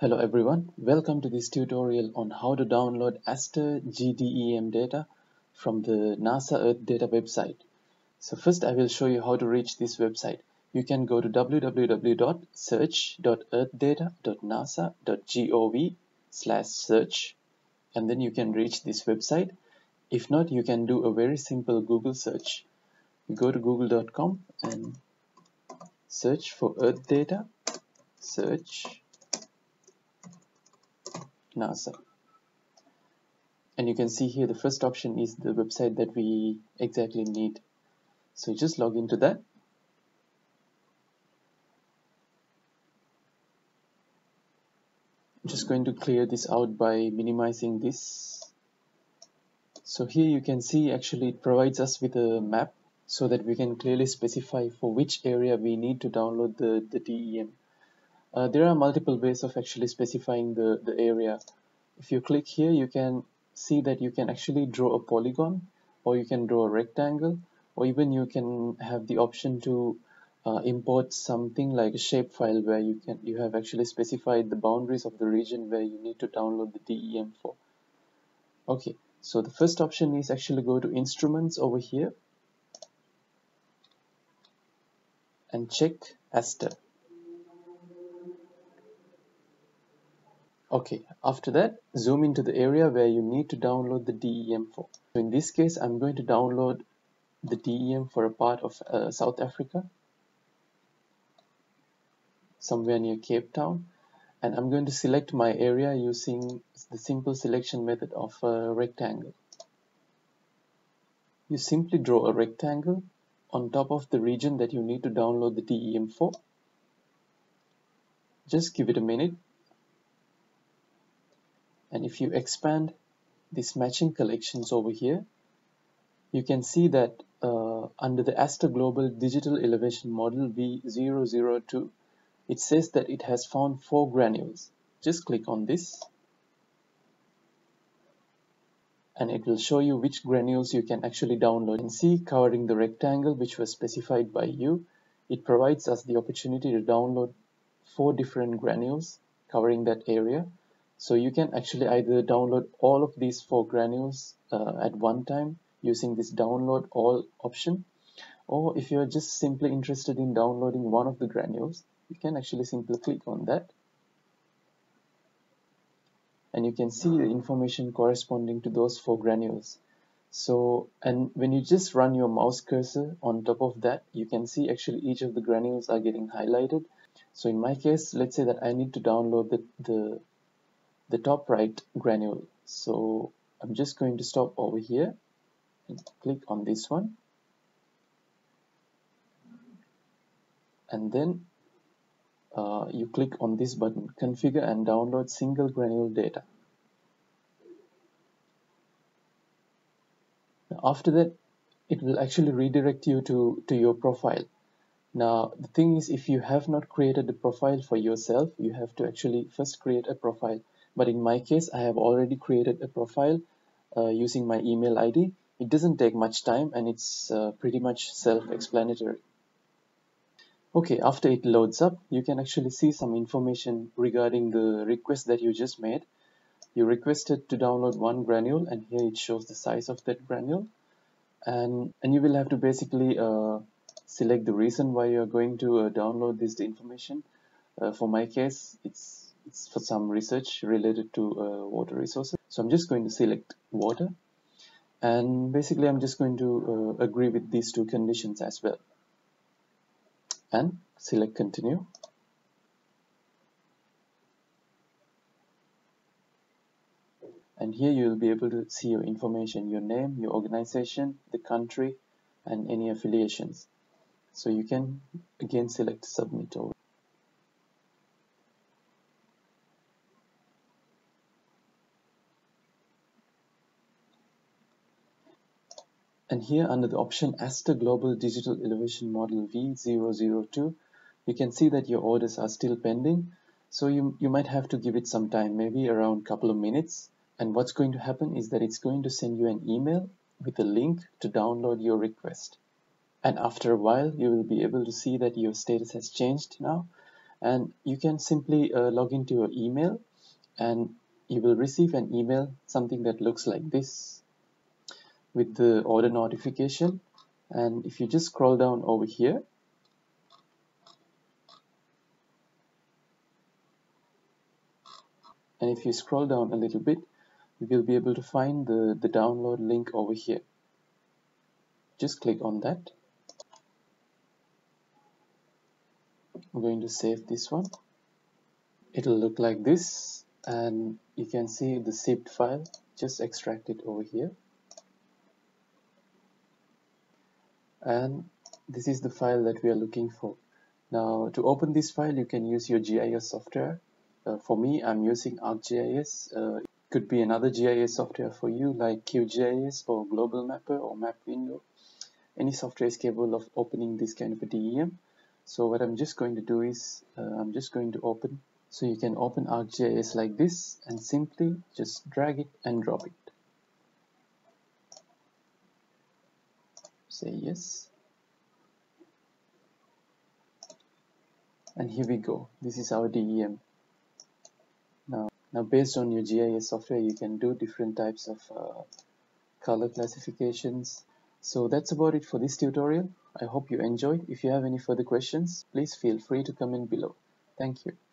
Hello everyone, welcome to this tutorial on how to download ASTER GDEM data from the NASA Earth Data website. So first I will show you how to reach this website. You can go to www.search.earthdata.nasa.gov slash search and then you can reach this website. If not, you can do a very simple Google search. You go to google.com and search for Earth data, search NASA. And you can see here the first option is the website that we exactly need. So just log into that. I'm just going to clear this out by minimizing this. So here you can see actually it provides us with a map so that we can clearly specify for which area we need to download the, the DEM. Uh, there are multiple ways of actually specifying the, the area. If you click here, you can see that you can actually draw a polygon or you can draw a rectangle or even you can have the option to uh, import something like a shapefile where you can you have actually specified the boundaries of the region where you need to download the DEM for. Okay, so the first option is actually go to instruments over here and check ASTER. Okay, after that, zoom into the area where you need to download the DEM for. So in this case, I'm going to download the DEM for a part of uh, South Africa, somewhere near Cape Town. And I'm going to select my area using the simple selection method of a rectangle. You simply draw a rectangle on top of the region that you need to download the DEM for. Just give it a minute and if you expand these matching collections over here you can see that uh, under the ASTER Global Digital Elevation Model V002 it says that it has found four granules. Just click on this and it will show you which granules you can actually download. And see covering the rectangle which was specified by you. It provides us the opportunity to download four different granules covering that area so you can actually either download all of these four granules uh, at one time using this download all option. Or if you're just simply interested in downloading one of the granules, you can actually simply click on that. And you can see the information corresponding to those four granules. So, and when you just run your mouse cursor on top of that, you can see actually each of the granules are getting highlighted. So in my case, let's say that I need to download the, the the top right granule. So I'm just going to stop over here and click on this one. And then uh, you click on this button configure and download single granule data. Now, after that it will actually redirect you to to your profile. Now the thing is if you have not created a profile for yourself you have to actually first create a profile but in my case I have already created a profile uh, using my email ID it doesn't take much time and it's uh, pretty much self-explanatory. Okay after it loads up you can actually see some information regarding the request that you just made. You requested to download one granule and here it shows the size of that granule. And and you will have to basically uh, select the reason why you're going to uh, download this information. Uh, for my case it's it's for some research related to uh, water resources. So I'm just going to select water. And basically I'm just going to uh, agree with these two conditions as well. And select continue. And here you'll be able to see your information your name your organization the country and any affiliations. So you can again select submit over And here under the option ASTER Global Digital Elevation Model V002, you can see that your orders are still pending. So you, you might have to give it some time, maybe around a couple of minutes. And what's going to happen is that it's going to send you an email with a link to download your request. And after a while, you will be able to see that your status has changed now. and you can simply uh, log into your email and you will receive an email something that looks like this with the order notification. And if you just scroll down over here and if you scroll down a little bit you will be able to find the the download link over here. Just click on that. I'm going to save this one. It'll look like this and you can see the zipped file. Just extract it over here and this is the file that we are looking for. Now to open this file you can use your GIS software. Uh, for me I'm using ArcGIS. Uh, it could be another GIS software for you like QGIS or Global Mapper or Map Window any software is capable of opening this kind of a DEM so what I'm just going to do is uh, I'm just going to open. So you can open ArcGIS like this and simply just drag it and drop it say yes and here we go. This is our DEM now now based on your GIS software you can do different types of uh, color classifications. So that's about it for this tutorial. I hope you enjoyed. If you have any further questions please feel free to comment below. Thank you